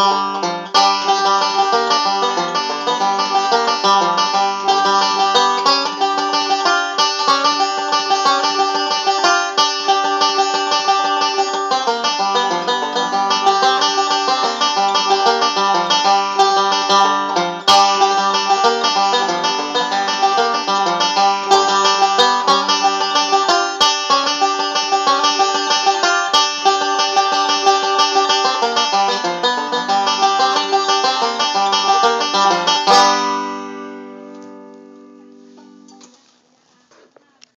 you